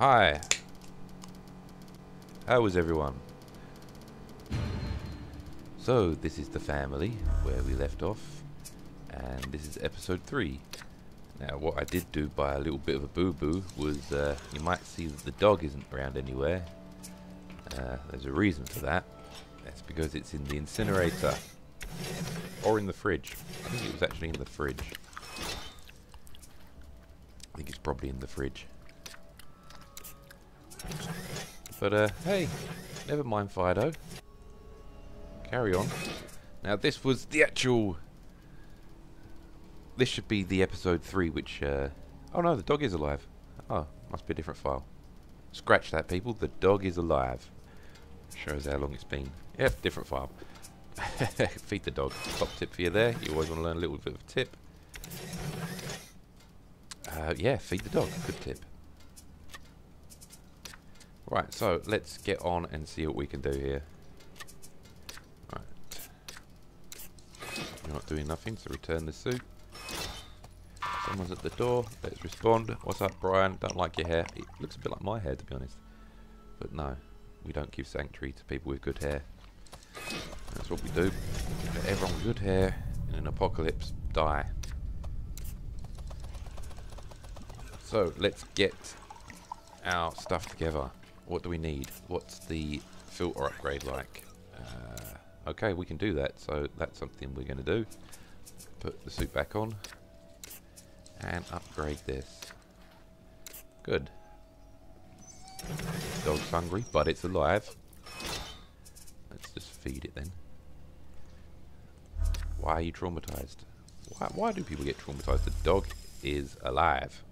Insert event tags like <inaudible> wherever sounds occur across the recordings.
Hi. How is everyone? So, this is the family where we left off, and this is episode 3. Now, what I did do by a little bit of a boo-boo was, uh, you might see that the dog isn't around anywhere. Uh, there's a reason for that. That's because it's in the incinerator. Or in the fridge. I think it was actually in the fridge. I think it's probably in the fridge. But, uh, hey, never mind Fido. Carry on. Now, this was the actual... This should be the episode 3, which, uh... Oh no, the dog is alive. Oh, must be a different file. Scratch that, people. The dog is alive. Shows how long it's been. Yep, different file. <laughs> Feed the dog. Top tip for you there. You always want to learn a little bit of a tip. Uh, yeah, feed the dog. Good tip. Right, so let's get on and see what we can do here. Right. You're not doing nothing, so return the suit. Someone's at the door. Let's respond. What's up, Brian? Don't like your hair. It looks a bit like my hair, to be honest. But no, we don't give sanctuary to people with good hair. That's what we do. Let everyone with good hair in an apocalypse die. So, let's get our stuff together. What do we need? What's the filter upgrade like? Uh, okay, we can do that, so that's something we're going to do. Put the suit back on and upgrade this. Good. Dog's hungry, but it's alive. Let's just feed it then. Why are you traumatized? Why, why do people get traumatized? The dog is alive.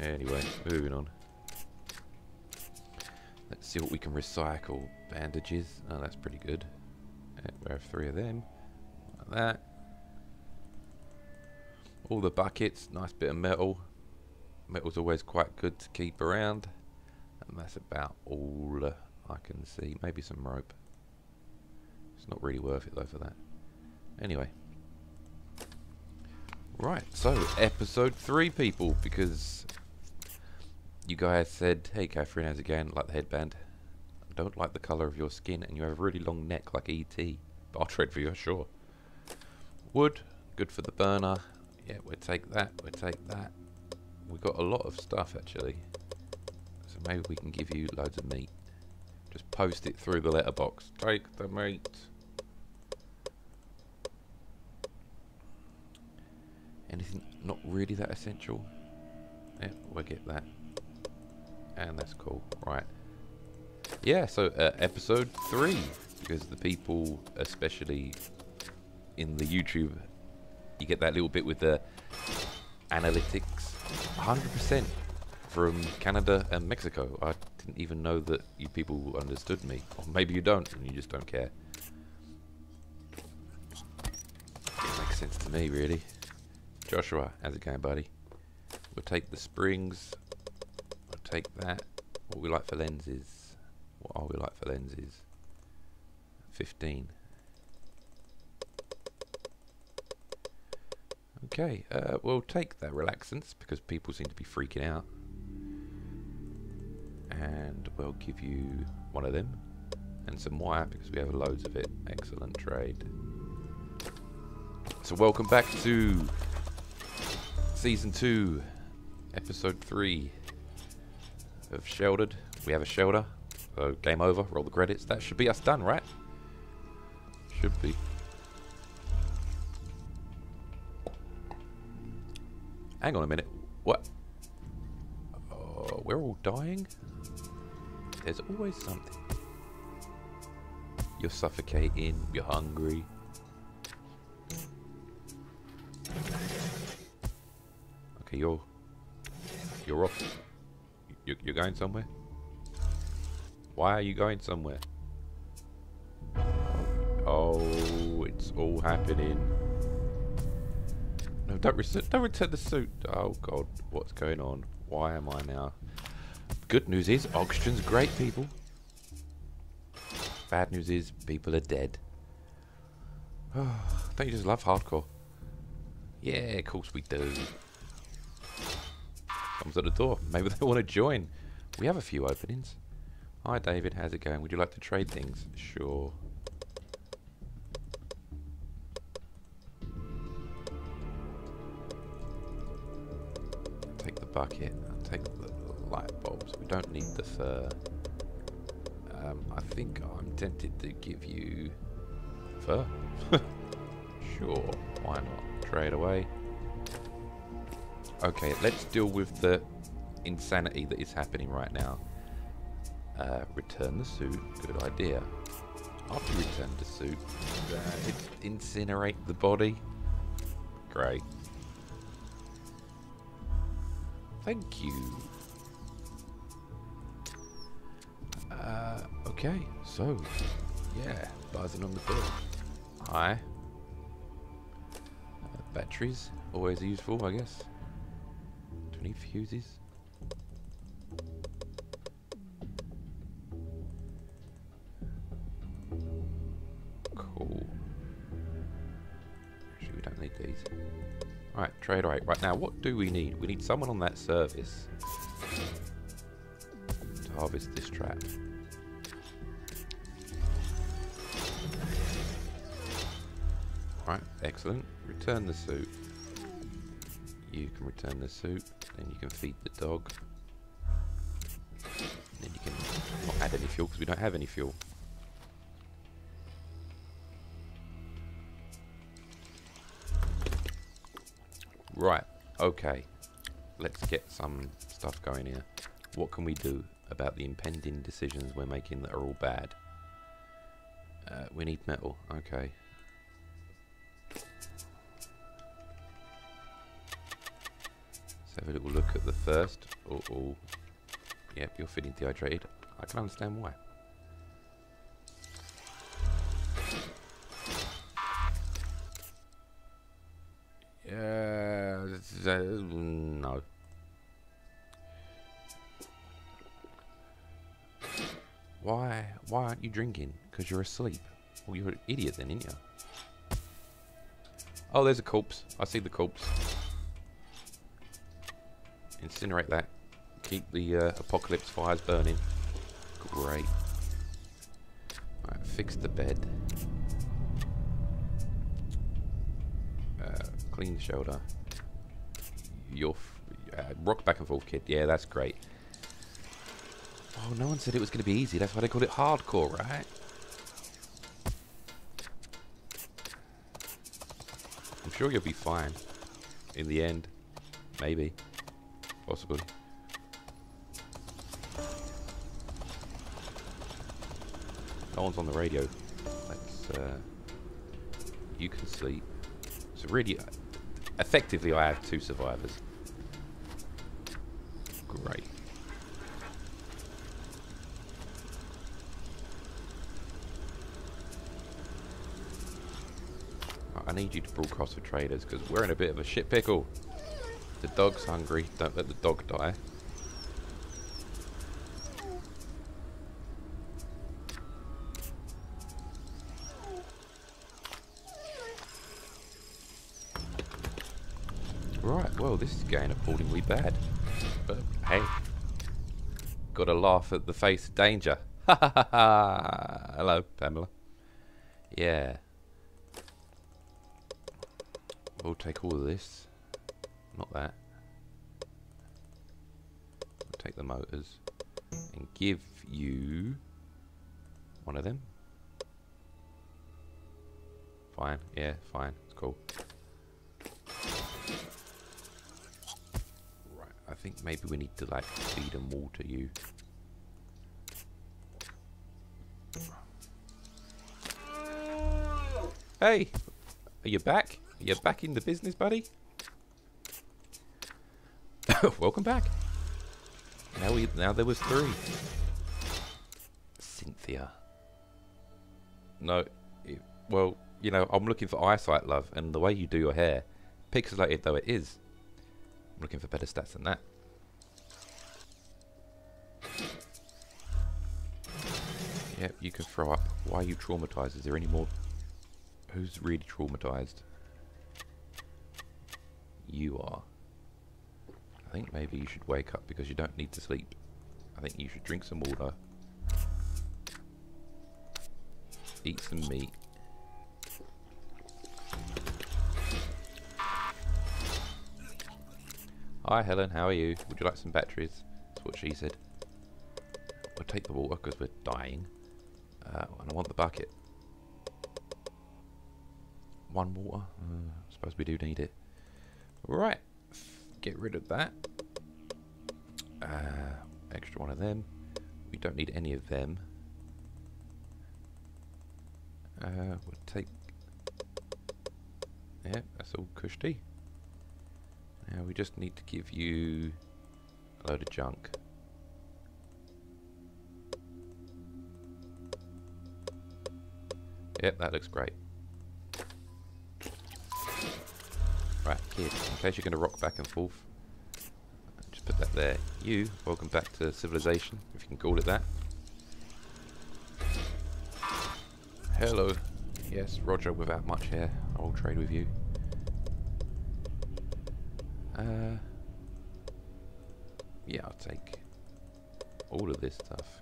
Anyway, moving on. Let's see what we can recycle. Bandages. Oh, that's pretty good. We have three of them. Like that. All the buckets. Nice bit of metal. Metal's always quite good to keep around. And that's about all I can see. Maybe some rope. It's not really worth it though for that. Anyway. Right, so episode 3 people, because you guys said, hey Catherine, how's it going? Like the headband. I don't like the colour of your skin and you have a really long neck like E.T. But I'll trade for you, sure. Wood, good for the burner. Yeah, we'll take that, we'll take that. We've got a lot of stuff actually. So maybe we can give you loads of meat. Just post it through the letterbox. Take the meat. Anything not really that essential? Yeah, we'll get that and that's cool. Right. Yeah, so uh, episode three, because the people, especially in the YouTube, you get that little bit with the analytics. 100% from Canada and Mexico. I didn't even know that you people understood me. Or maybe you don't, and you just don't care. It makes sense to me, really. Joshua, how's it going, buddy? We'll take the springs take that. What we like for lenses? What are we like for lenses? 15. Okay, uh, we'll take the relaxants because people seem to be freaking out. And we'll give you one of them. And some wire because we have loads of it. Excellent trade. So welcome back to Season 2, Episode 3 have sheltered. We have a shelter. Game over. Roll the credits. That should be us done, right? Should be. Hang on a minute. What? Oh, we're all dying? There's always something. You're suffocating. You're hungry. Okay, you're... You're off. You, you're going somewhere? Why are you going somewhere? Oh, it's all happening. No, don't, return, don't return the suit. Oh god, what's going on? Why am I now? Good news is, oxygen's great, people. Bad news is, people are dead. Oh, <sighs> don't you just love hardcore? Yeah, of course we do. Comes at the door. Maybe they want to join. We have a few openings. Hi David, how's it going? Would you like to trade things? Sure. Take the bucket. I'll take the light bulbs. We don't need the fur. Um, I think I'm tempted to give you fur. <laughs> sure, why not? Trade away. Okay, let's deal with the insanity that is happening right now. Uh, return the suit, good idea. After you return the suit, uh, incinerate the body. Great. Thank you. Uh, okay, so, yeah, buzzing on the door. Hi. Uh, batteries, always useful, I guess. Need fuses? Cool. Actually, we don't need these. Alright, trade right. Right now, what do we need? We need someone on that service to harvest this trap. Right, excellent. Return the suit. You can return the suit. Then you can feed the dog. then you can not add any fuel because we don't have any fuel. Right, okay. Let's get some stuff going here. What can we do about the impending decisions we're making that are all bad? Uh, we need metal, okay. Have a little look at the first. Oh, oh. Yep, you're feeling dehydrated. I can understand why. Uh, no. Why? Why aren't you drinking? Because you're asleep. Well, you're an idiot then, aren't you? Oh, there's a corpse. I see the corpse. Incinerate that. Keep the uh, apocalypse fires burning. Great. Fix the bed. Uh, clean the shoulder. Your uh, rock back and forth, kid. Yeah, that's great. Oh, no one said it was going to be easy. That's why they called it hardcore, right? I'm sure you'll be fine. In the end. Maybe. Possibly. No one's on the radio. Let's, uh, you can sleep. So really, effectively I have two survivors. Great. I need you to broadcast for traders because we're in a bit of a shit pickle. The dog's hungry. Don't let the dog die. Right, well, this is going appallingly bad. But, hey. Gotta laugh at the face of danger. Ha ha ha ha! Hello, Pamela. Yeah. We'll take all of this. Not that. I'll take the motors and give you one of them. Fine, yeah, fine, it's cool. Right, I think maybe we need to like feed and water you. Hey, are you back? Are you back in the business, buddy? <laughs> Welcome back. Now we now there was three. Cynthia. No, it, well, you know, I'm looking for eyesight, love, and the way you do your hair, pixelated though it is, I'm looking for better stats than that. Yep, you can throw up. Why are you traumatized? Is there any more? Who's really traumatized? You are think maybe you should wake up because you don't need to sleep. I think you should drink some water. Eat some meat. Hi Helen, how are you? Would you like some batteries? That's what she said. We'll take the water because we're dying. Uh, and I want the bucket. One water? Uh, I suppose we do need it. Right. Get rid of that. Uh, extra one of them. We don't need any of them. Uh, we'll take... Yeah, that's all cushy. Now we just need to give you a load of junk. Yep, that looks great. Right, kid, in case you're going to rock back and forth, just put that there. You, welcome back to civilization, if you can call it that. Hello. Yes, Roger without much hair. I will trade with you. Uh, yeah, I'll take all of this stuff.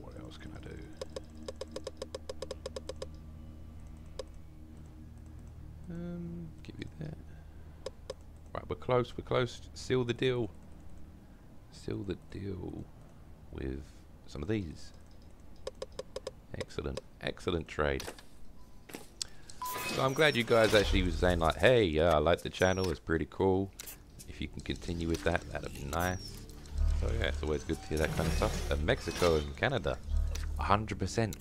What else can I do? Um, give you that. Right, we're close, we're close. Seal the deal. Seal the deal with some of these. Excellent, excellent trade. So I'm glad you guys actually was saying like, hey, yeah, I like the channel, it's pretty cool. If you can continue with that, that'd be nice. So yeah, it's always good to hear that kind of stuff. Uh, Mexico and Canada, 100%.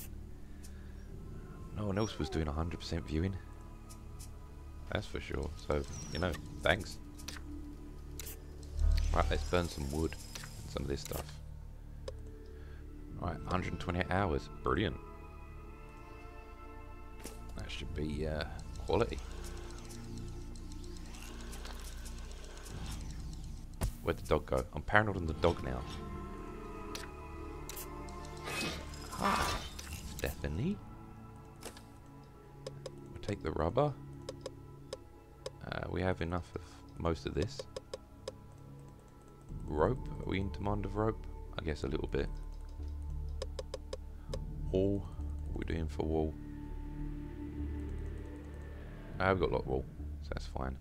No one else was doing 100% viewing. That's for sure. So, you know, thanks. Right, let's burn some wood and some of this stuff. Right, 128 hours. Brilliant. That should be uh, quality. Where'd the dog go? I'm paranoid on the dog now. Hi, Stephanie. We'll take the rubber. Uh, we have enough of most of this. Rope? Are we in demand of rope? I guess a little bit. Wall? What are we doing for wall? Uh, we've got a lot of wall, so that's fine.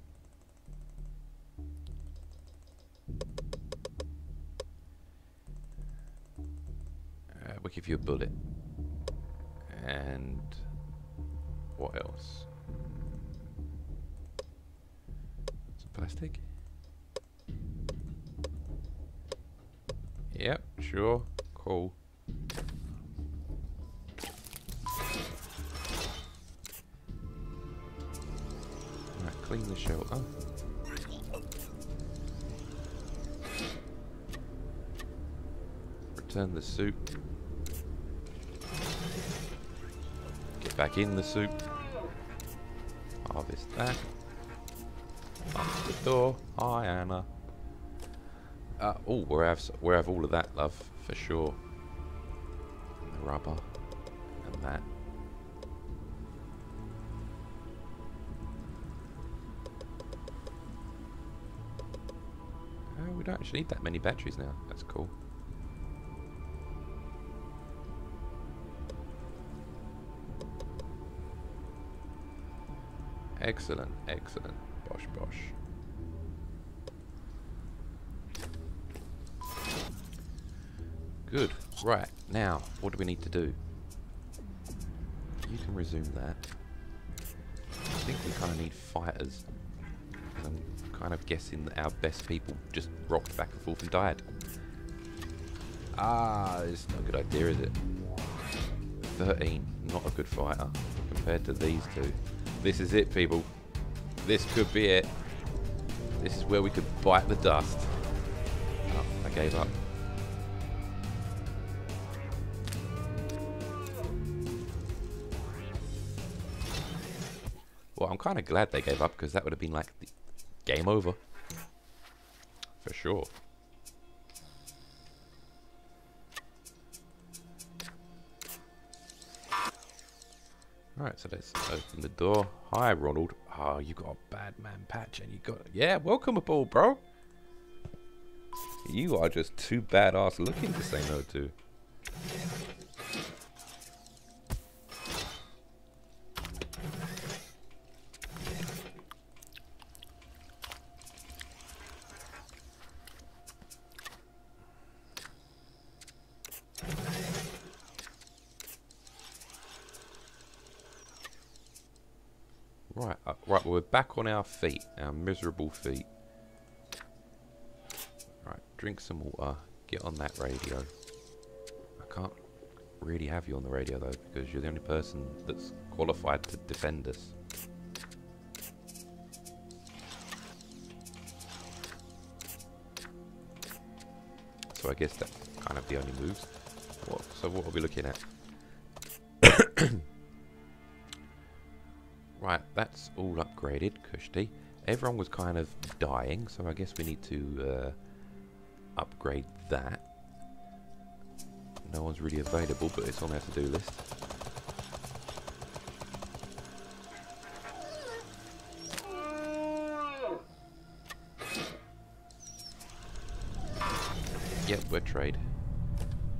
Uh, we'll give you a bullet. And what else? Some plastic? Yep, sure, cool. Right, clean the shelter. Return the soup. Get back in the soup. Harvest that. Up the door. Hi, Anna. Uh, oh, we have we have all of that, love, for sure. And the rubber and that. Oh, we don't actually need that many batteries now. That's cool. Excellent, excellent. Bosh, bosh. Good. Right, now, what do we need to do? You can resume that. I think we kind of need fighters. I'm kind of guessing that our best people just rocked back and forth and died. Ah, it's not a good idea, is it? 13, not a good fighter compared to these two. This is it, people. This could be it. This is where we could bite the dust. Oh, I gave up. I'm kind of glad they gave up because that would have been like game over. For sure. Alright, so let's open the door. Hi, Ronald. Oh, you got a bad man patch and you got... Yeah, welcome aboard, bro. You are just too badass looking to say no to. Right, uh, right, well, we're back on our feet, our miserable feet. Right, drink some water, get on that radio. I can't really have you on the radio though, because you're the only person that's qualified to defend us. So I guess that's kind of the only moves. What, so what are we looking at? <coughs> <coughs> <coughs> Right, that's all upgraded, Kushti. Everyone was kind of dying, so I guess we need to uh, upgrade that. No one's really available, but it's on our to-do list. Yep, we're trade.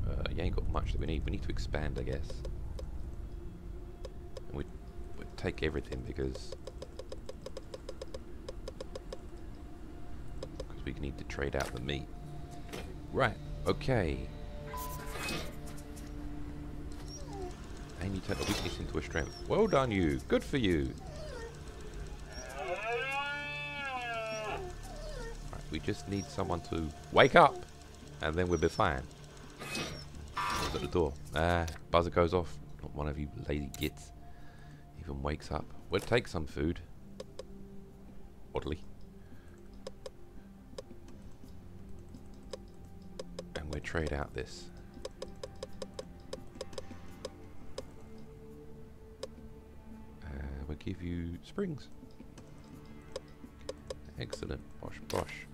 Uh, you ain't got much that we need. We need to expand, I guess. And we we take everything because because we need to trade out the meat. Right. Okay. And you turn a weakness into a strength. Well done, you. Good for you. Right, we just need someone to wake up, and then we'll be fine. Who's at the door? Ah, buzzer goes off. Not one of you lazy gits even wakes up. We'll take some food. Oddly. And we'll trade out this. Uh, we'll give you springs. Excellent. Bosh, bosh.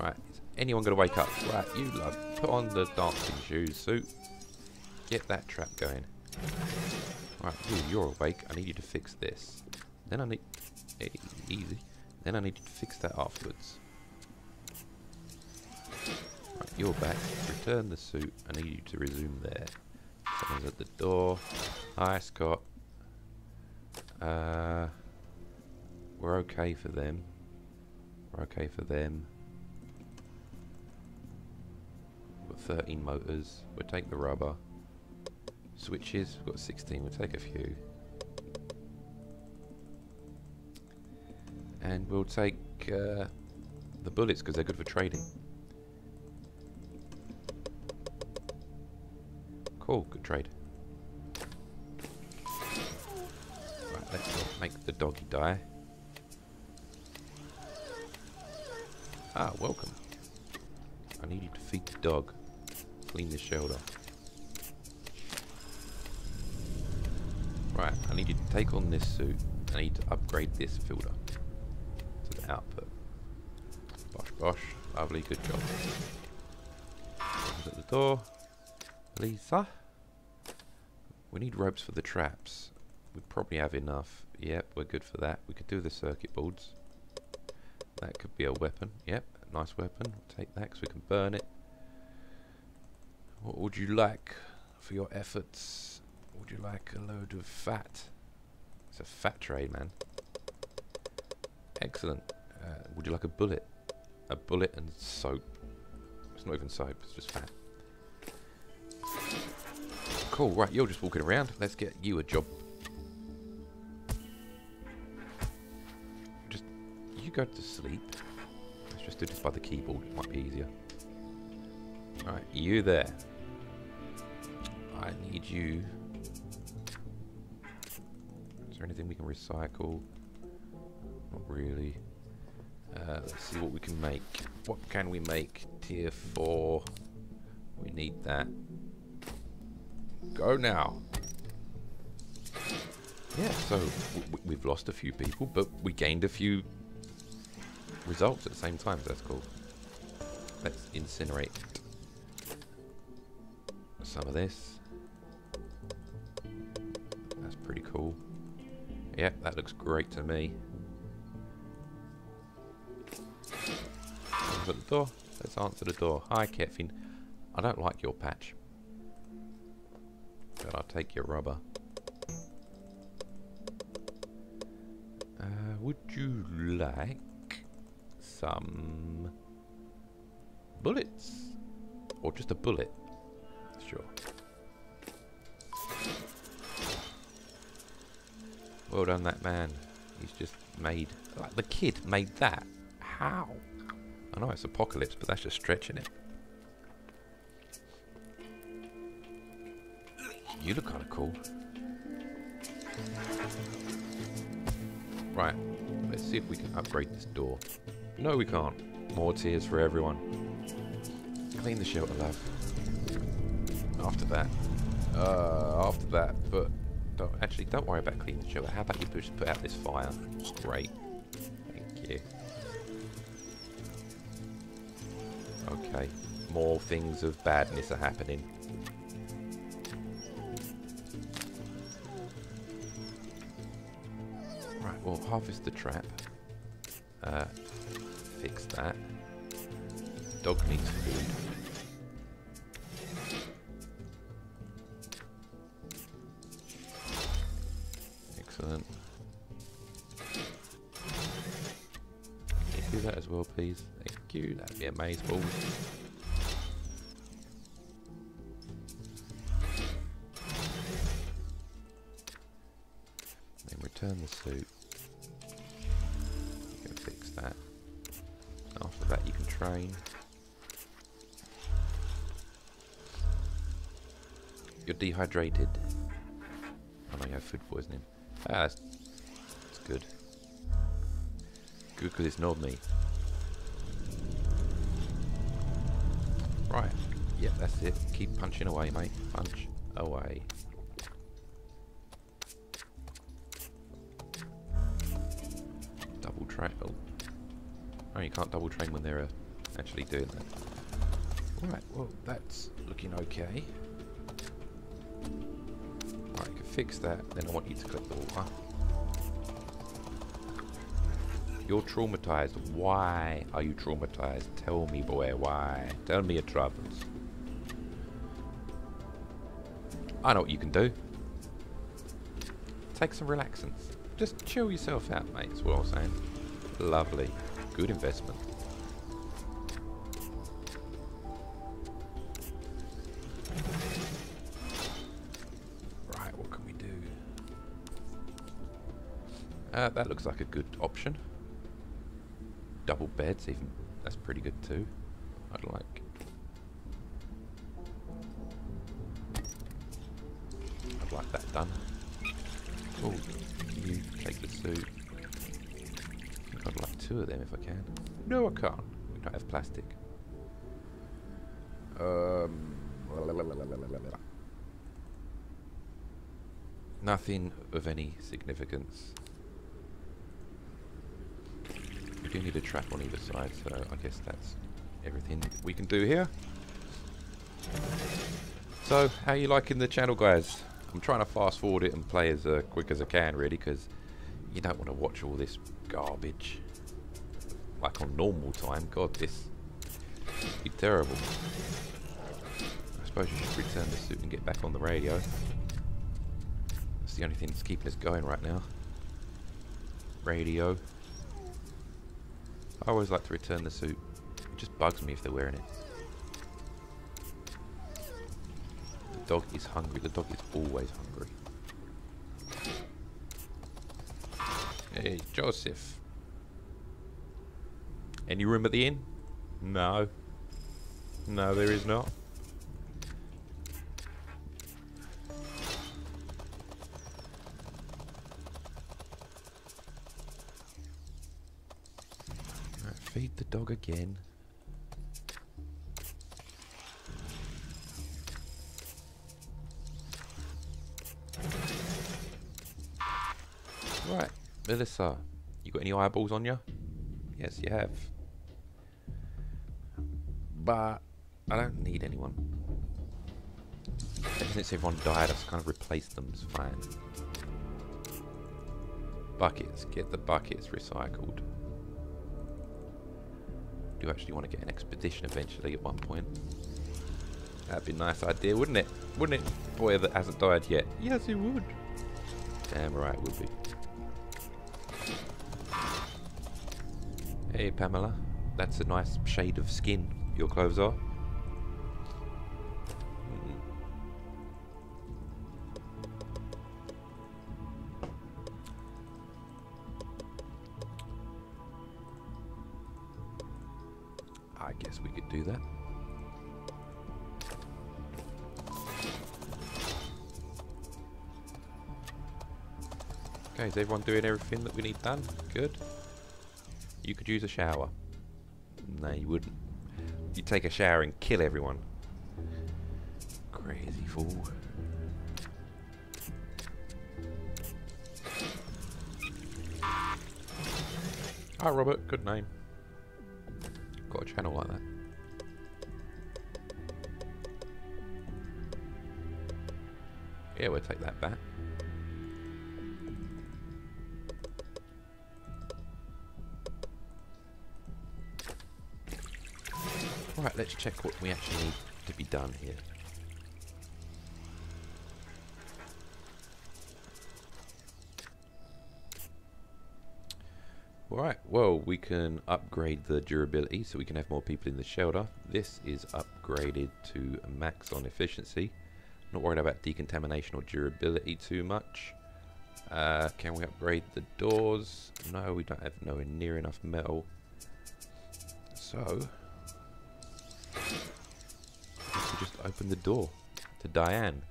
Right, is anyone going to wake up? Right, you love. Put on the dancing shoes, suit. Get that trap going. Right, ooh, you're awake. I need you to fix this. Then I need... Hey, easy. Then I need you to fix that afterwards. Right, you're back. Return the suit. I need you to resume there. Someone's at the door. Hi, Scott. Uh, we're okay for them. We're okay for them. We've got 13 motors. We'll take the rubber. Switches, we've got 16, we'll take a few. And we'll take uh, the bullets because they're good for trading. Cool, good trade. Right, let's make the doggy die. Ah, welcome. I need you to feed the dog. Clean the shelter. Right, I need you to take on this suit. I need to upgrade this filter to the output. Bosh bosh. Lovely, good job. At the door. Lisa. We need ropes for the traps. We probably have enough. Yep, we're good for that. We could do the circuit boards. That could be a weapon. Yep, nice weapon. We'll take that because we can burn it. What would you like for your efforts? Would you like a load of fat? It's a fat trade, man. Excellent. Uh, would you like a bullet? A bullet and soap. It's not even soap, it's just fat. Cool, right, you're just walking around. Let's get you a job. Just, you go to sleep. Let's just do this by the keyboard, it might be easier. Alright, you there. I need you there anything we can recycle? Not really. Uh, let's see what we can make. What can we make? Tier 4. We need that. Go now. Yeah, so we've lost a few people, but we gained a few results at the same time, that's cool. Let's incinerate some of this. That's pretty cool. Yep, that looks great to me. Answer the door. Let's answer the door. Hi, Kevin. I don't like your patch. But I'll take your rubber. Uh, would you like some bullets? Or just a bullet? Well done, that man. He's just made... Like, the kid made that. How? I know it's apocalypse, but that's just stretching it. You look kind of cool. Right, let's see if we can upgrade this door. No, we can't. More tears for everyone. Clean the shelter, love. After that. Uh, after that, but don't, actually, don't worry about cleaning the shelter. How about you just put out this fire? Great. Thank you. Okay. More things of badness are happening. Right, we'll harvest the trap. Uh, fix that. Dog needs food. You. That'd be amazing. Then return the suit. You can fix that. After that, you can train. You're dehydrated. I know you have food poisoning. Ah, that's, that's good. Good because it's not me. Yep, that's it. Keep punching away, mate. Punch away. Double train. Oh. oh, you can't double train when they're uh, actually doing that. Right, well, that's looking okay. Right, I can fix that. Then I want you to collect the water. You're traumatized. Why are you traumatized? Tell me, boy, why? Tell me your troubles. I know what you can do. Take some relaxants. Just chill yourself out, mate, is what I'm saying. Lovely. Good investment. Right, what can we do? Uh, that looks like a good option double beds, even that's pretty good too. I'd like. Nothing of any significance. We do need a trap on either side, so I guess that's everything we can do here. So, how you liking the channel, guys? I'm trying to fast forward it and play as uh, quick as I can, really, because you don't want to watch all this garbage. Like on normal time. God, this would be terrible. I suppose you should return the suit and get back on the radio. The only thing that's keeping us going right now. Radio. I always like to return the suit. It just bugs me if they're wearing it. The dog is hungry. The dog is always hungry. Hey, Joseph. Any room at the inn? No. No, there is not. Again. Right, Melissa, you got any eyeballs on you? Yes, you have. But I don't need anyone. Ever since everyone died, I've kind of replaced them. It's fine. buckets. Get the buckets recycled. Do actually want to get an expedition eventually at one point? That'd be a nice idea, wouldn't it? Wouldn't it? Boy that hasn't died yet. Yes, it would. Damn right it would be. Hey, Pamela. That's a nice shade of skin your clothes are. Everyone doing everything that we need done? Good. You could use a shower. No, you wouldn't. You'd take a shower and kill everyone. Crazy fool. Hi, Robert. Good name. Got a channel like that. Yeah, we'll take that back. Right, let's check what we actually need to be done here. Alright, well, we can upgrade the durability so we can have more people in the shelter. This is upgraded to max on efficiency. Not worried about decontamination or durability too much. Uh, can we upgrade the doors? No, we don't have nowhere near enough metal. So, open the door to Diane.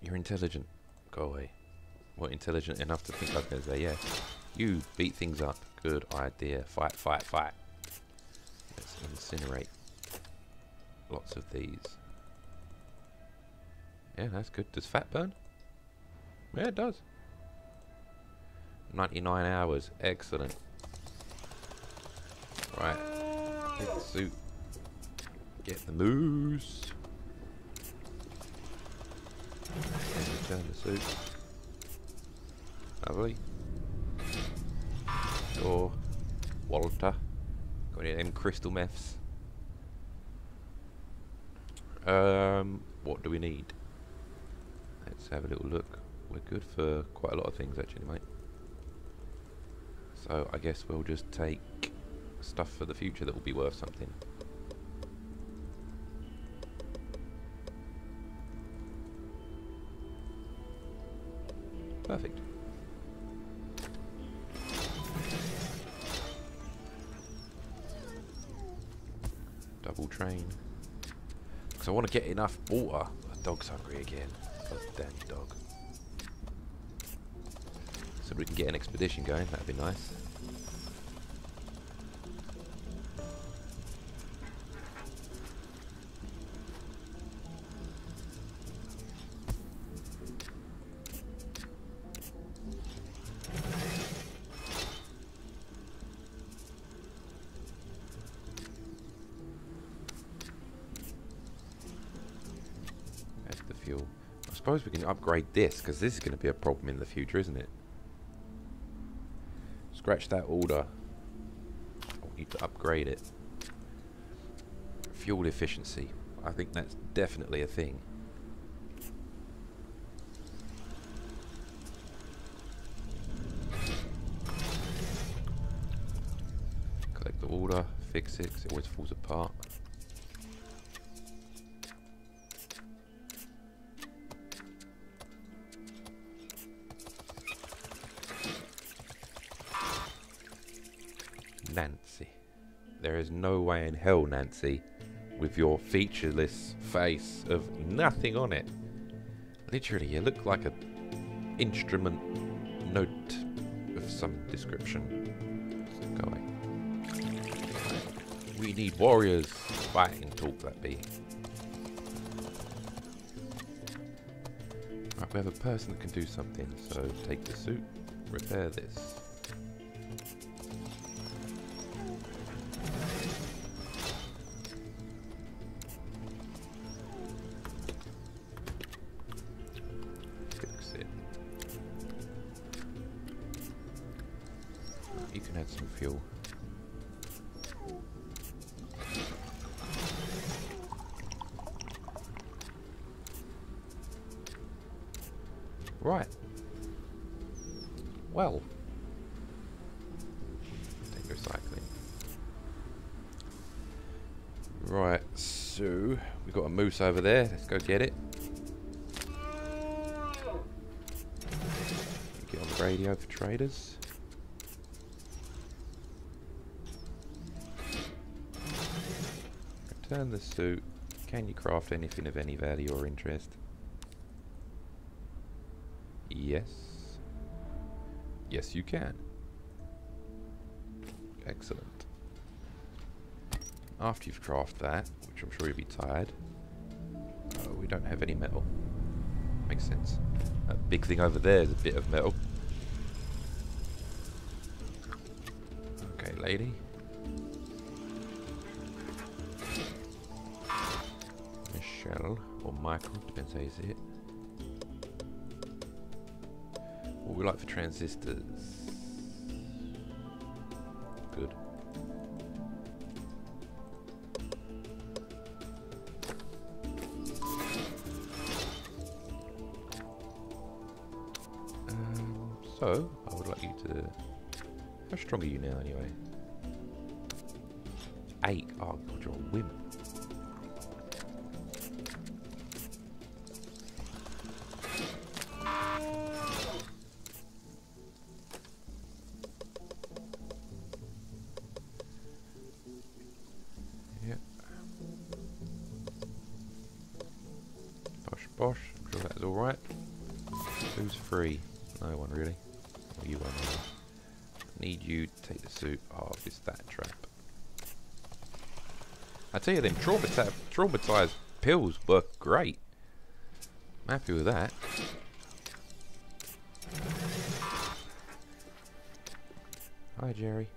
You're intelligent. Go away. What intelligent enough to think to say, yeah. You beat things up. Good idea. Fight, fight, fight. Let's incinerate. Lots of these. Yeah, that's good. Does fat burn? Yeah, it does. 99 hours. Excellent. Right. Suit. Get the moose. And return the suit. Lovely. Or Walter. Got any of them crystal meths? Um, what do we need? Let's have a little look. We're good for quite a lot of things actually, mate. So I guess we'll just take stuff for the future that will be worth something. Perfect. Double train. Because I want to get enough water. The dog's hungry again. God damn dog. So we can get an expedition going, that'd be nice. Upgrade this, because this is going to be a problem in the future, isn't it? Scratch that order. I need to upgrade it. Fuel efficiency. I think that's definitely a thing. Collect the order, fix it, it always falls apart. Hell, Nancy, with your featureless face of nothing on it. Literally, you look like an instrument note of some description. Go away. We need warriors. Fighting talk that be. Right, we have a person that can do something, so take the suit, repair this. Over there. Let's go get it. Get on the radio for traders. Return the suit. Can you craft anything of any value or interest? Yes. Yes, you can. Excellent. After you've crafted that, which I'm sure you'll be tired, oh, we don't have any metal. Makes sense. That big thing over there is a bit of metal. Okay, lady. Michelle, or Michael, depends how you see it. What we like for transistors? How strong are you now anyway? Eight. Oh god, you're a wimp. Them traumati traumatized pills work great. I'm happy with that. Hi, Jerry.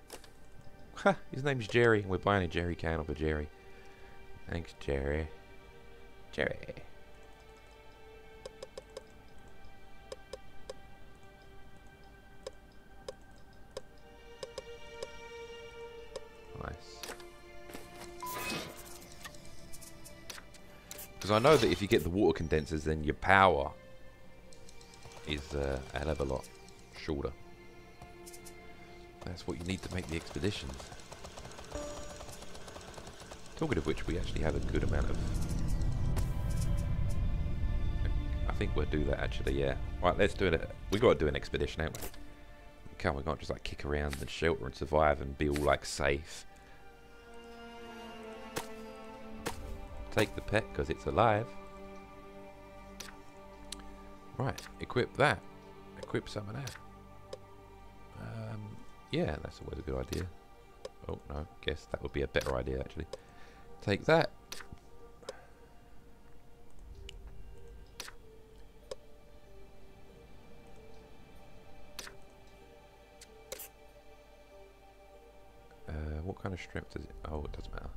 Ha! His name's Jerry, and we're buying a Jerry can of Jerry. Thanks, Jerry. Jerry. Because I know that if you get the water condensers, then your power is uh, a hell of a lot shorter. That's what you need to make the expeditions. Talking of which, we actually have a good amount of... I think we'll do that actually, yeah. Right, let's do it. We've got to do an expedition, haven't we? We can't, we can't just like kick around and shelter and survive and be all like safe. Take the pet because it's alive. Right, equip that. Equip some of that. Um, yeah, that's always a good idea. Oh, no, guess that would be a better idea, actually. Take that. Uh, what kind of strength does it... Oh, it doesn't matter.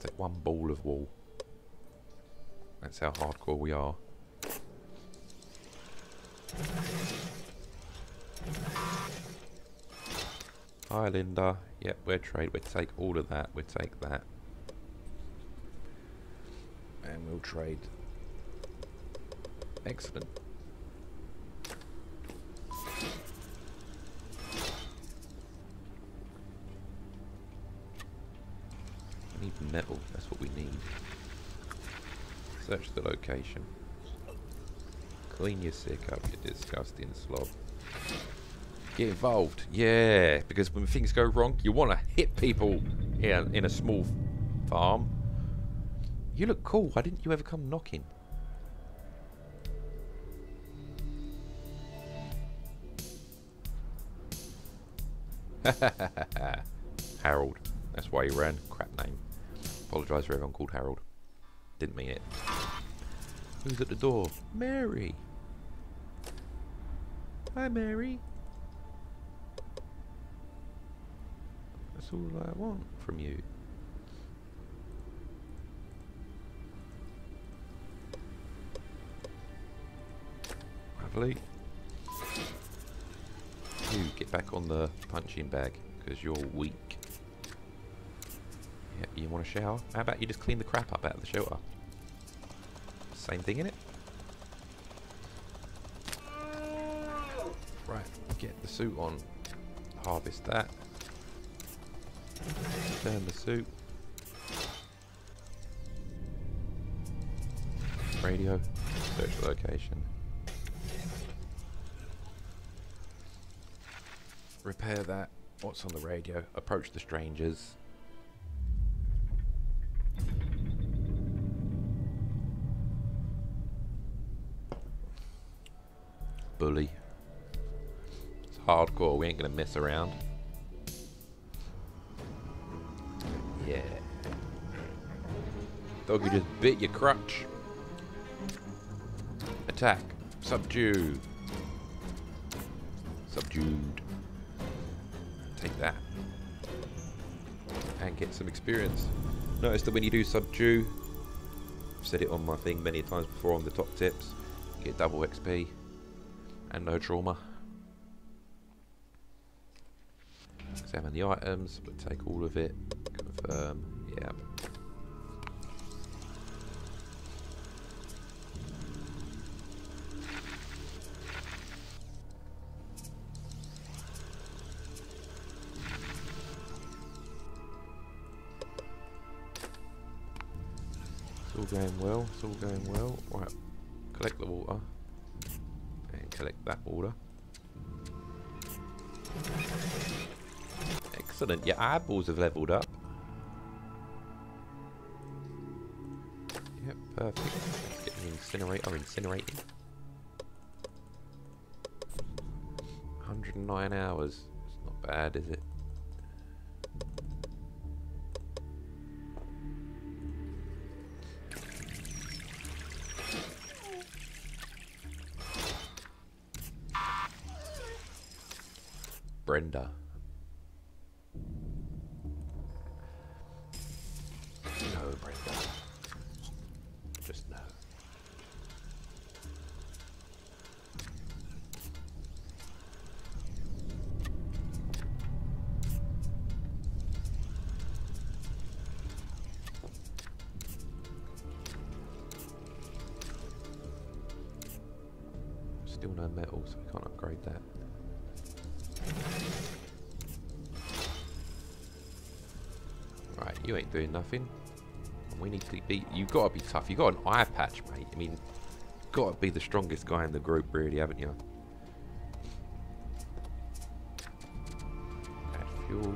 Take one ball of wool. That's how hardcore we are. Hi, Linda. Yep, we're trade. We'll take all of that. We'll take that. And we'll trade. Excellent. We need metal. That's what we need. Search the location. Clean your sick up, you disgusting slob. Get involved. Yeah, because when things go wrong, you want to hit people in, in a small farm. You look cool. Why didn't you ever come knocking? <laughs> Harold. That's why he ran. Crap name. Apologise for everyone called Harold. Didn't mean it. Who's at the door? Mary. Hi, Mary. That's all I want from you. Lovely. You get back on the punching bag because you're weak. Yeah, you want to shower? How about you just clean the crap up out of the shelter? Same thing in it. Right, get the suit on. Harvest that. Turn the suit. Radio. Search location. Repair that. What's on the radio? Approach the strangers. Bully. It's hardcore. We ain't gonna mess around. Yeah. Doggy just bit your crutch. Attack. Subdue. Subdued. Take that. And get some experience. Notice that when you do subdue, I've said it on my thing many times before on the top tips, you get double XP and no trauma. Examine the items, but take all of it. Confirm. Yeah. It's all going well, it's all going well. Right, collect the water. Collect that order. Excellent, your eyeballs have leveled up. Yep, perfect. Let's get the incinerator incinerating. 109 hours. It's not bad, is it? Doing nothing. We need to be. You've gotta be tough. You've got an eye patch, mate. I mean, gotta be the strongest guy in the group, really, haven't you? Fuel.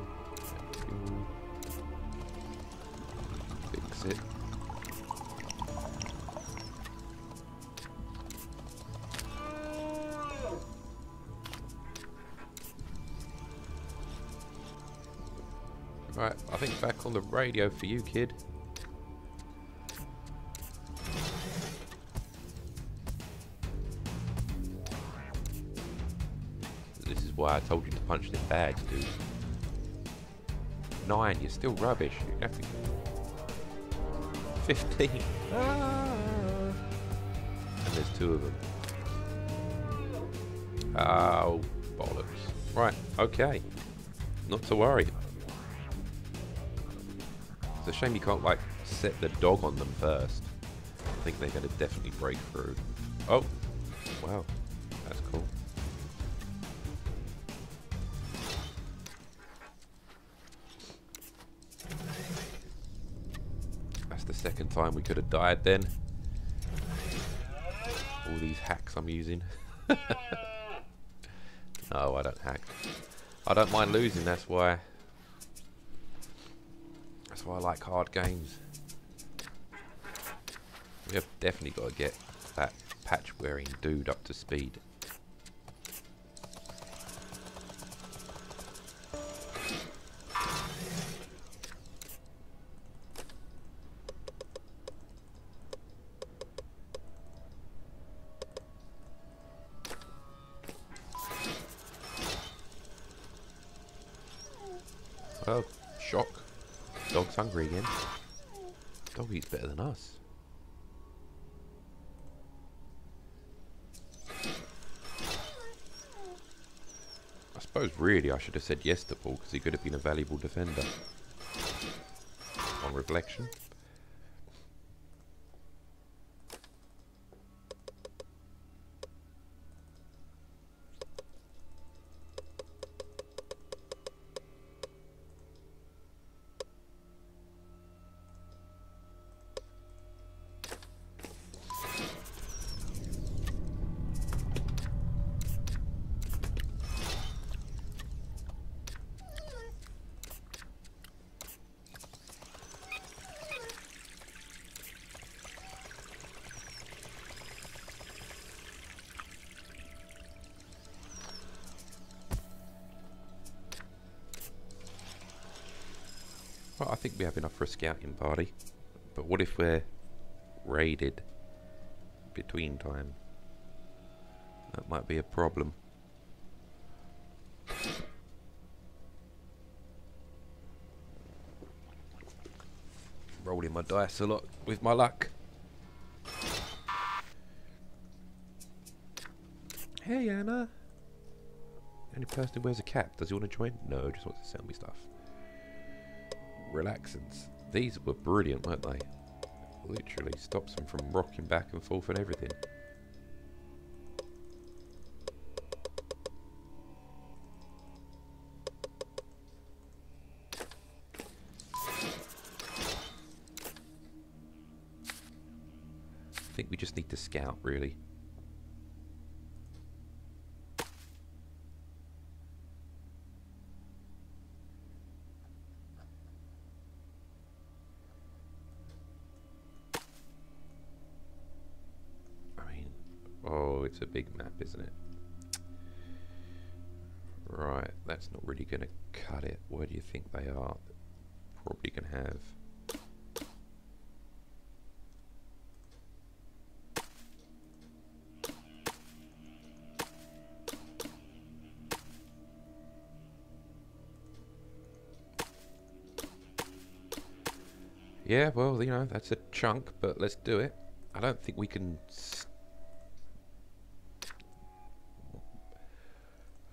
On the radio for you, kid. This is why I told you to punch the bags, dude. Nine, you're still rubbish. You have to... Fifteen. Ah. And there's two of them. Oh, bollocks. Right, okay. Not to worry. Shame you can't, like, set the dog on them first. I think they're going to definitely break through. Oh! Wow. That's cool. That's the second time we could have died then. All these hacks I'm using. no, <laughs> oh, I don't hack. I don't mind losing, that's why. Why I like hard games. We have definitely got to get that patch wearing dude up to speed. Shock. Dog's hungry again. Dog eats better than us. I suppose really I should have said yes to Paul because he could have been a valuable defender. On reflection. Scouting party. But what if we're raided between time? That might be a problem. Rolling my dice a lot with my luck. Hey Anna! Any person who wears a cap, does he want to join? No, just wants to sell me stuff relaxants. These were brilliant, weren't they? Literally stops them from rocking back and forth and everything. I think we just need to scout, really. It's a big map, isn't it? Right, that's not really going to cut it. Where do you think they are? Probably going to have... Yeah, well, you know, that's a chunk, but let's do it. I don't think we can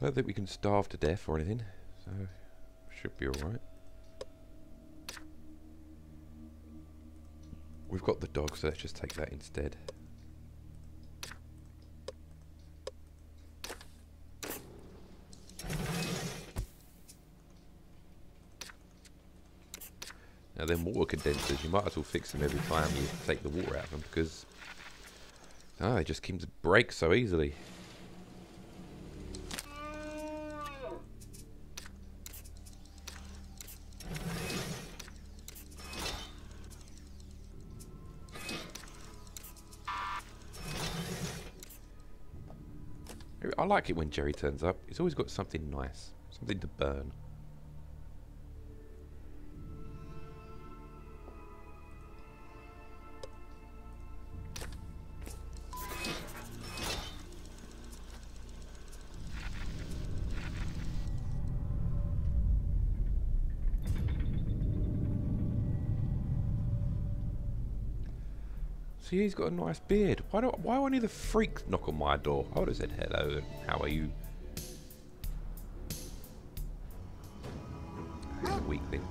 I don't think we can starve to death or anything, so should be alright. We've got the dog, so let's just take that instead. Now then water condensers, you might as well fix them every time you take the water out of them because ah, oh, it just seems to break so easily. Like it when Jerry turns up. He's always got something nice, something to burn. He's got a nice beard. Why do why won't the freak knock on my door? I would have said hello how are you? He's a weakling.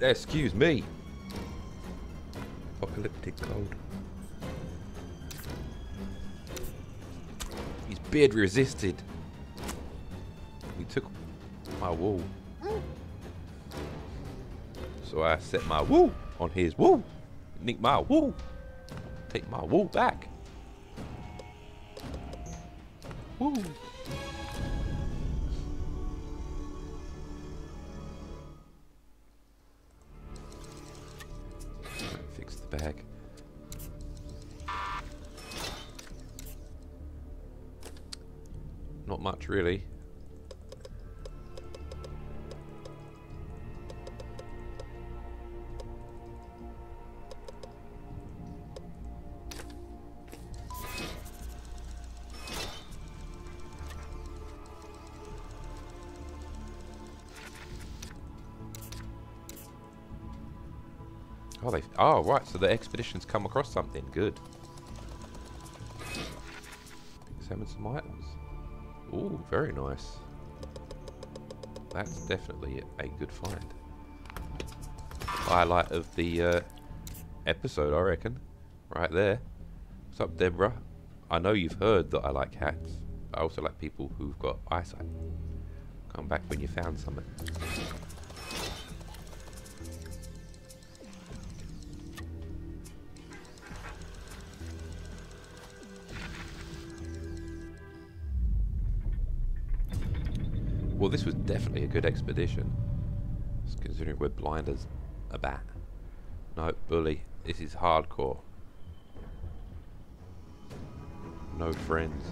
Excuse me. Apocalyptic cold. His beard resisted. He took my wool. So I set my woo on his woo. Nick my woo. Take my woo back. Woo. Fix the bag. Not much really. Oh. Right. So the expedition's come across something. Good. examine some items. Ooh, very nice. That's definitely a good find. Highlight of the uh, episode, I reckon. Right there. What's up, Deborah? I know you've heard that I like cats. I also like people who've got eyesight. Come back when you found something. Well, this was definitely a good expedition. Just considering we're blind as a bat. No, bully. This is hardcore. No friends.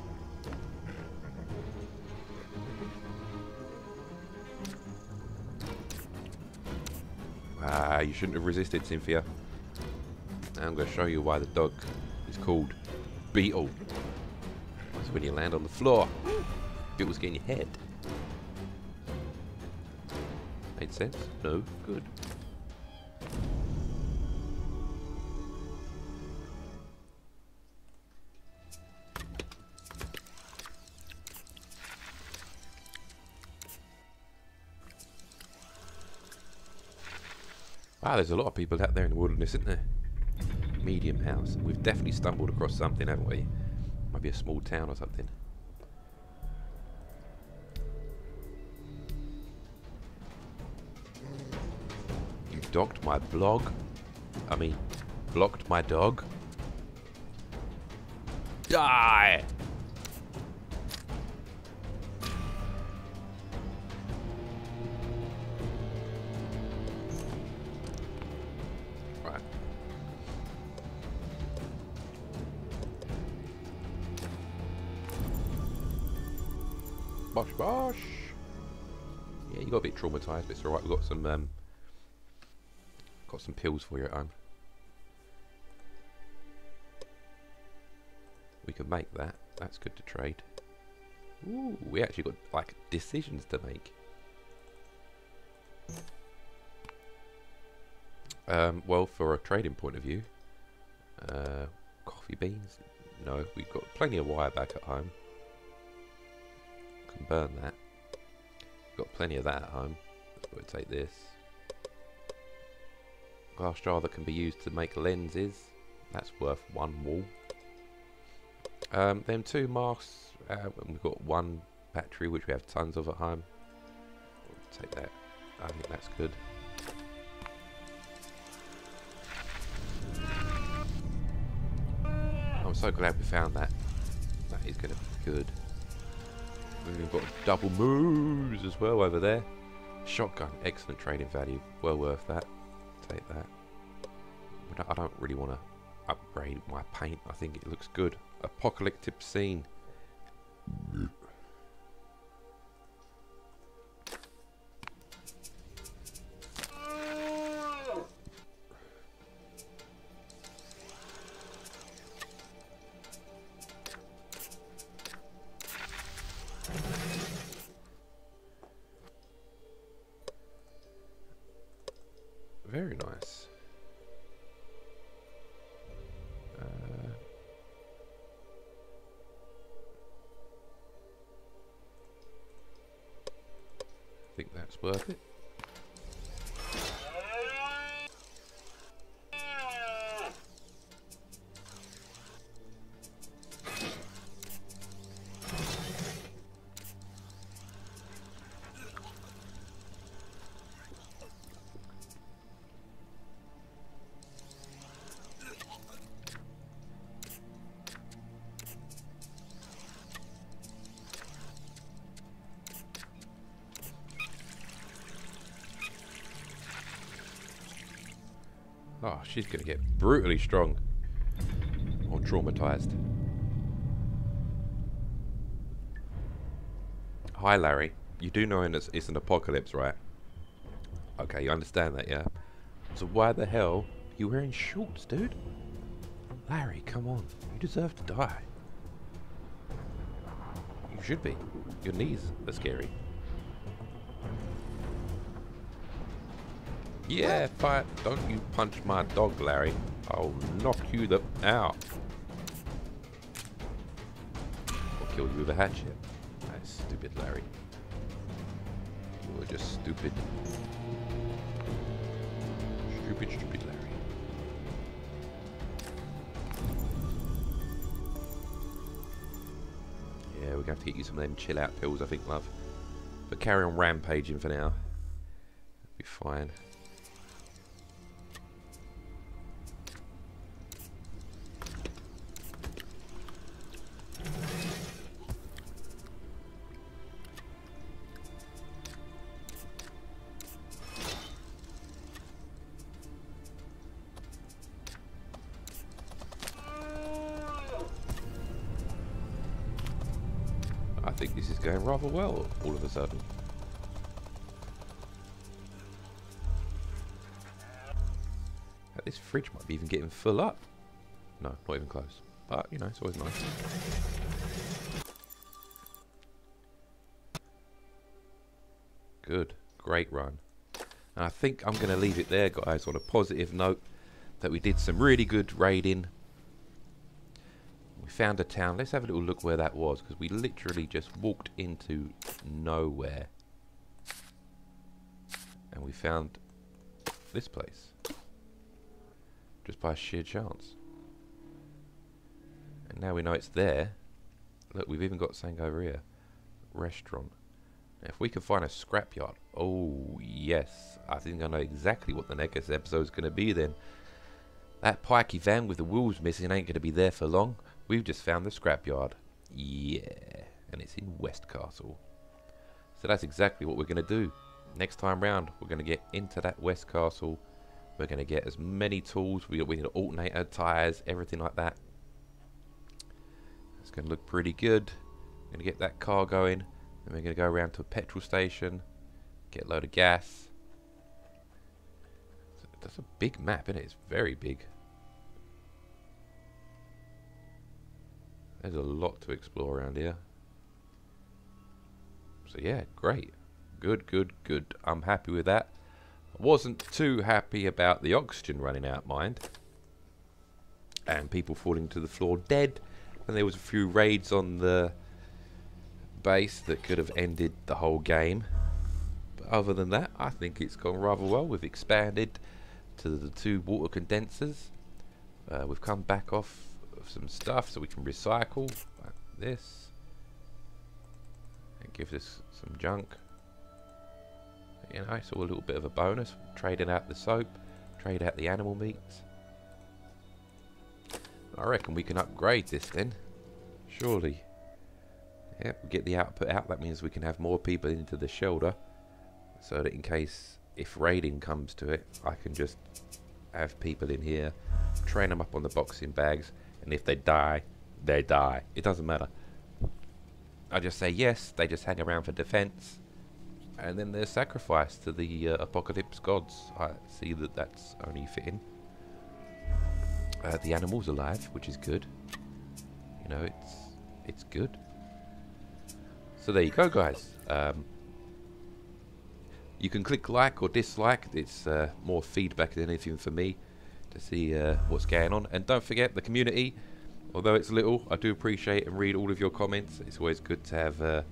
Ah, you shouldn't have resisted, Cynthia. Now I'm going to show you why the dog is called Beetle. That's when you land on the floor. Beetle's getting your head. No? Good. Wow, there's a lot of people out there in the wilderness, isn't there? Medium house. We've definitely stumbled across something, haven't we? Might be a small town or something. Dogged my blog? I mean, blocked my dog? Die! Right. Bosh bosh! Yeah, you got a bit traumatised, but it's alright. We've got some um, got some pills for you at home. We can make that. That's good to trade. Ooh, we actually got like decisions to make. Um, well, for a trading point of view, uh, coffee beans. No, we've got plenty of wire back at home. Can burn that. Got plenty of that at home. We'll take this. Glass jar that can be used to make lenses. That's worth one wool. Um, them two masks. Uh, we've got one battery which we have tons of at home. We'll take that. I think that's good. I'm so glad we found that. That is going to be good. We've got double moves as well over there. Shotgun, excellent trading value. Well worth that. Take that. I don't really want to upgrade my paint. I think it looks good. Apocalyptic scene. I think that's worth it. She's going to get brutally strong. Or traumatized. Hi, Larry. You do know it's, it's an apocalypse, right? Okay, you understand that, yeah? So why the hell are you wearing shorts, dude? Larry, come on. You deserve to die. You should be. Your knees are scary. Yeah, fight. Don't you punch my dog, Larry. I'll knock you the out. Or killed you with a hatchet. That's stupid, Larry. You're just stupid. Stupid, stupid Larry. Yeah, we're going to have to get you some of them chill out pills, I think, love. But carry on rampaging for now. Be fine. Is going rather well all of a sudden. This fridge might be even getting full up. No, not even close. But, you know, it's always nice. Good. Great run. And I think I'm going to leave it there, guys, on a positive note that we did some really good raiding. Found a town. Let's have a little look where that was, because we literally just walked into nowhere. And we found this place. Just by sheer chance. And now we know it's there. Look, we've even got here. Restaurant. Now, if we can find a scrapyard. Oh, yes. I think I know exactly what the next episode is going to be then. That pikey van with the wheels missing ain't going to be there for long. We've just found the scrapyard. Yeah. And it's in Westcastle. So that's exactly what we're going to do. Next time round, we're going to get into that Westcastle. We're going to get as many tools. We, we need an alternator, tyres, everything like that. It's going to look pretty good. Going to get that car going. Then we're going to go around to a petrol station. Get a load of gas. That's a big map, isn't it? It's very big. There's a lot to explore around here. So yeah, great. Good, good, good. I'm happy with that. I wasn't too happy about the oxygen running out, mind. And people falling to the floor dead. And there was a few raids on the base that could have ended the whole game. But other than that, I think it's gone rather well. We've expanded to the two water condensers. Uh, we've come back off some stuff so we can recycle like this. And give this some junk. You know, all a little bit of a bonus. Trading out the soap, trade out the animal meats. I reckon we can upgrade this then. Surely. Yep, get the output out. That means we can have more people into the shelter. So that in case, if raiding comes to it, I can just have people in here, train them up on the boxing bags, and if they die, they die. It doesn't matter. I just say yes, they just hang around for defense, and then they're sacrificed to the uh, apocalypse gods. I see that that's only fitting. Uh, the animal's alive, which is good. You know, it's it's good. So there you go, guys. Um, you can click like or dislike. It's uh, more feedback than anything for me to see uh, what's going on. And don't forget the community. Although it's a little, I do appreciate and read all of your comments. It's always good to have uh,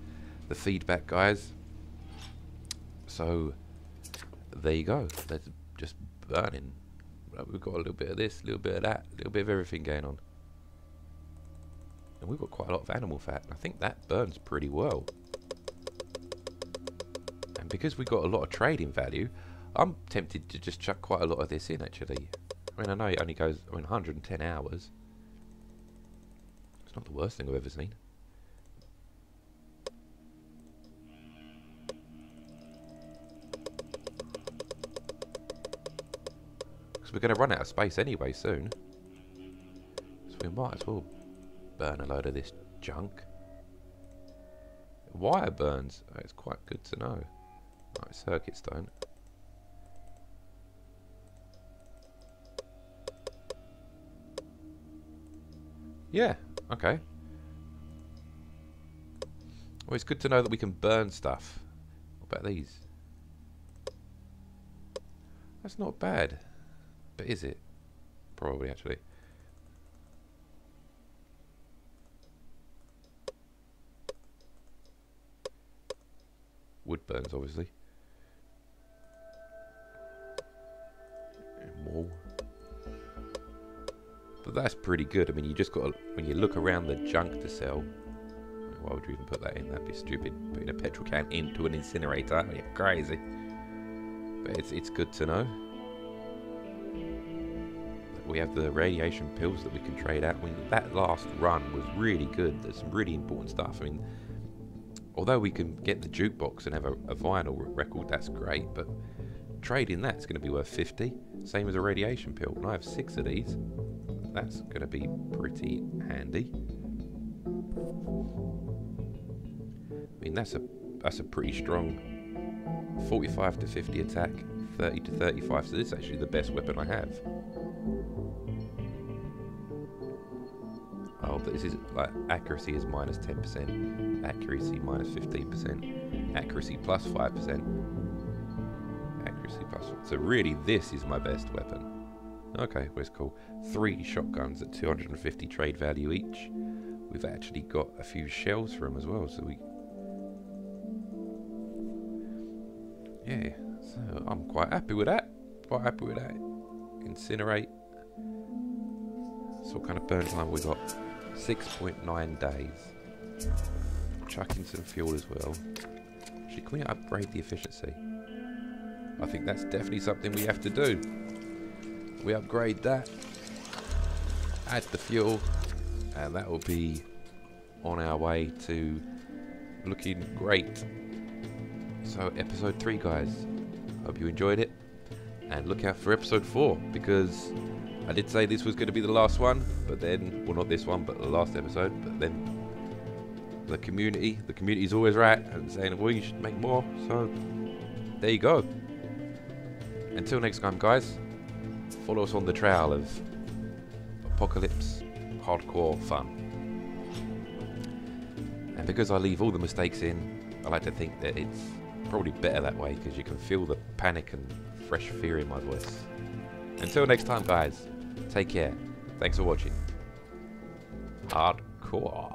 the feedback, guys. So there you go. Let's just burning. We've got a little bit of this, a little bit of that, a little bit of everything going on. And we've got quite a lot of animal fat. I think that burns pretty well. And because we've got a lot of trading value, I'm tempted to just chuck quite a lot of this in actually. I mean, I know it only goes, I mean, 110 hours. It's not the worst thing I've ever seen. Because we're going to run out of space anyway soon. So we might as well burn a load of this junk. Wire burns. Oh, it's quite good to know. Right, circuits don't. Yeah, okay. Well, it's good to know that we can burn stuff. What about these? That's not bad. But is it? Probably, actually. Wood burns, obviously. That's pretty good. I mean, you just got to, when you look around the junk to sell. Why would you even put that in? That'd be stupid. Putting a petrol can into an incinerator. You're crazy. But it's, it's good to know. We have the radiation pills that we can trade out. I mean, that last run was really good. There's some really important stuff. I mean, although we can get the jukebox and have a, a vinyl record, that's great. But trading that's going to be worth 50. Same as a radiation pill. And I have six of these. That's going to be pretty handy. I mean, that's a that's a pretty strong 45 to 50 attack, 30 to 35. So this is actually the best weapon I have. Oh, but this is like accuracy is minus 10%, accuracy minus 15%, accuracy plus 5%, accuracy plus. So really, this is my best weapon. Okay, well, it's cool. Three shotguns at 250 trade value each. We've actually got a few shells for them as well, so we yeah, so I'm quite happy with that. Quite happy with that. Incinerate. So what kind of burn time we got? 6.9 days. Chuck in some fuel as well. Actually, can we upgrade the efficiency? I think that's definitely something we have to do. We upgrade that. Add the fuel. And that will be on our way to looking great. So, episode 3, guys. Hope you enjoyed it. And look out for episode 4 because I did say this was going to be the last one, but then, well, not this one, but the last episode, but then the community, the community is always right and saying, well, you should make more. So, there you go. Until next time, guys, follow us on the trail of apocalypse hardcore fun. And because I leave all the mistakes in, I like to think that it's probably better that way because you can feel the panic and fresh fear in my voice. Until next time, guys, take care. Thanks for watching. Hardcore.